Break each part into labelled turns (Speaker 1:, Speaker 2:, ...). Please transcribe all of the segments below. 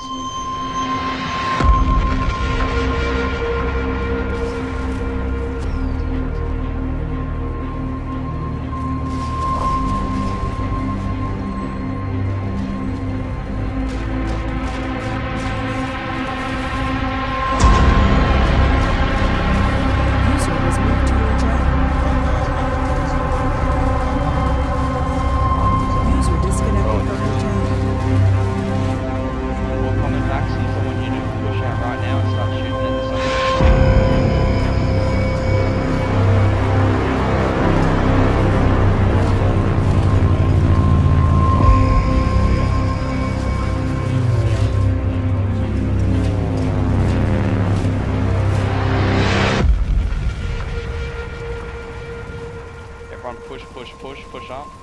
Speaker 1: Thanks.
Speaker 2: shop.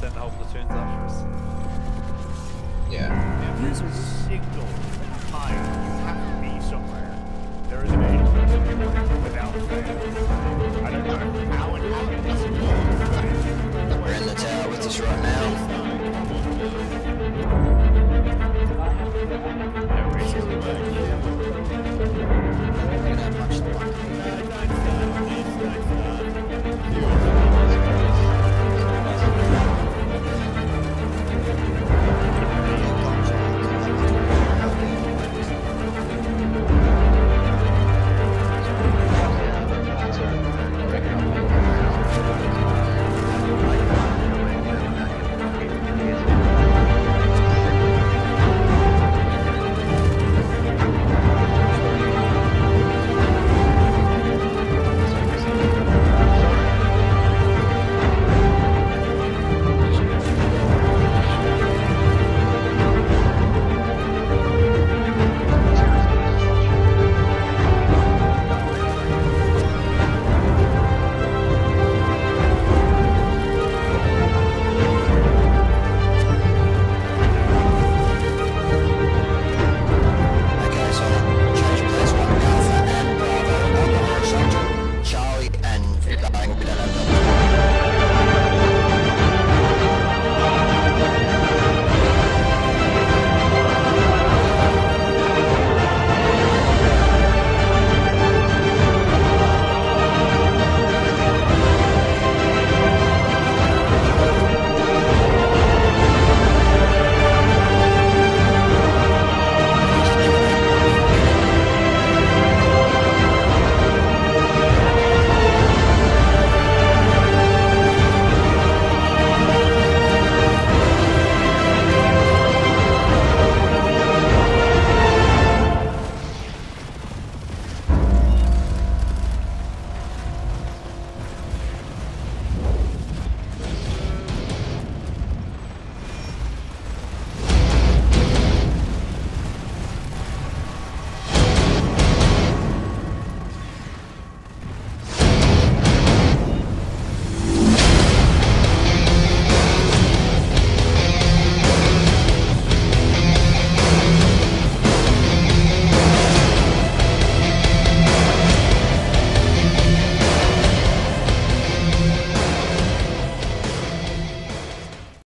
Speaker 3: send the whole after us. Yeah.
Speaker 4: You have to be somewhere, there is an aid without. I don't know how it happens. We're in the tower with.